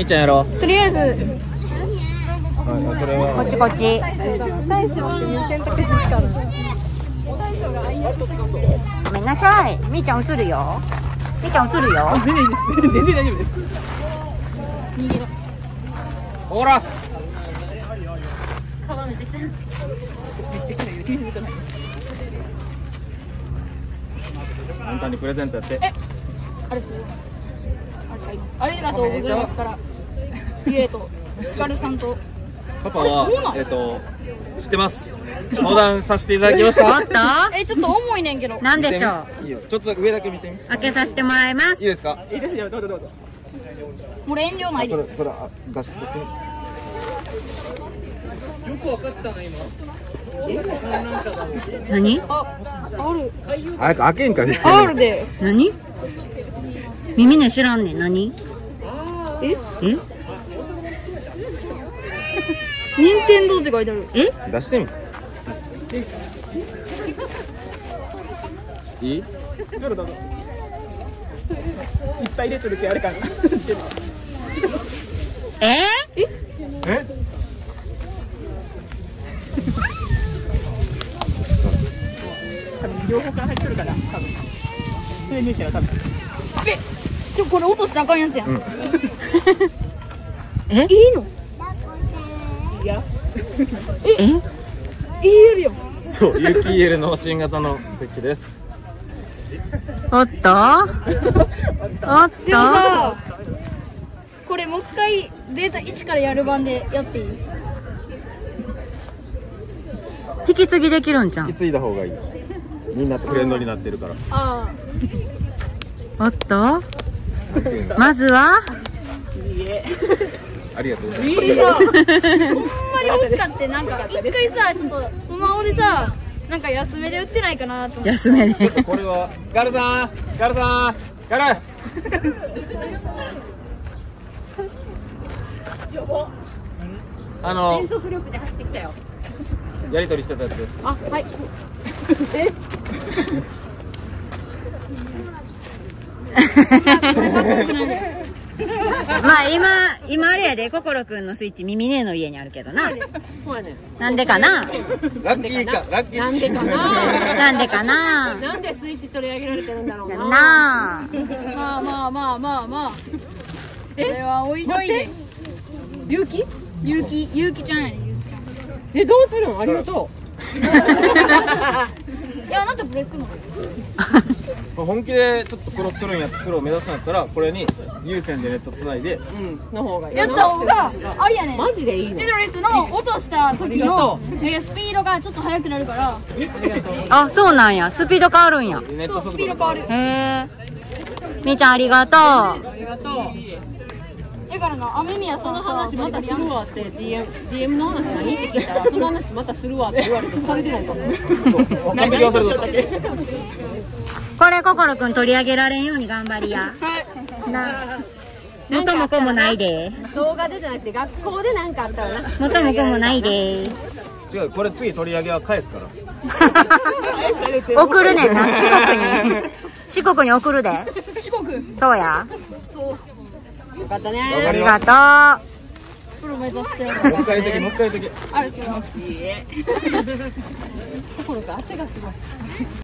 みーちゃんやろ。とりあえず。こっちこっち大将っていう選択肢しかないごめんなさい。みーちゃん映るよ。みーちゃん映るよ。全然いいです全然大丈夫ですほら。めっちゃ綺麗90度ないあんたにプレゼントやって。ありがとうございますから。ゆえとヒカルさんと。パパはえっと知ってます。相談させていただきましおた っとえちょっと重いねんけど。なんでしょう？ういいよ。ちょっと上だけ見てみ。い開けさせてもらいます。いですか？いいですよどうぞどうぞ。もう遠慮ないで。それそれあ出し出し。てみよくわかったな今。何？あタオル早く開けんか普通タオルで。何？耳ね知らんねん。何？え？え？任天堂って書いてある。え？出してみ。いいどうぞどうぞいっぱい入れてるけあれかな。え？え？多分両方から入ってるから多分。それ抜いたら多分えちょこれ落としたらあかんやつやん、うん。えいいの？いや。え言えるよそう有機 EL の新型の席です。おっとお っでもとさこれもう一回データ1からやる版でやっていい？引き継ぎできるんじゃん引き継いだ方がいい。みんなフレンドになってるから。あおっと。まずは？ありがとうございまあこれさほんまに欲しかってなんか一回さちょっとスマホでさなんか安めで売ってないかなと思って。安めで。すこれはガルさんガルさんガル。あの全速力で走ってきたよ。やり取りしてたやつです。あはい。え まあ今今あれやで心くんのスイッチ耳ねえの家にあるけどな。そうやねなんでかな？ラッキーかラッキー。なんでかな？なんでかな？なんでスイッチ取り上げられてるんだろうな。なあ。まあまあまあまあまあ。これはおいといで。ゆうきゆうきゆうきちゃんやねゆうきちゃん。えどうするん？ありがと いやあなたプレスも 本気でちょっとプロするんやプロを目指すんやったらこれに有線でネットつないでううんの方がいいやった方がありやねん。マジでいいのテトリスの落とした時のえースピードがちょっと速くなるから。あそうなんや。スピード変わるんや。そうスピード変わる。へえ。みーちゃんありがとう。ありがとうだからな雨宮さそんさの話またするわって。DM, DM の話何って聞いたら その話またするわって言われてされてないかもそう完璧忘れとったこれ心くん取り上げられんように頑張りや。はいな。元も子もないで。動画でじゃなくて学校で何かあったらな。元も子もないで。違うこれ次取り上げは返すから。送るねんな。四国に。四国に送るで。四国？そうや。よかったね。ありがとう。プロ目指して。るもう一回言うときもう一回言うとき。ありがとうございます。心が汗がすごい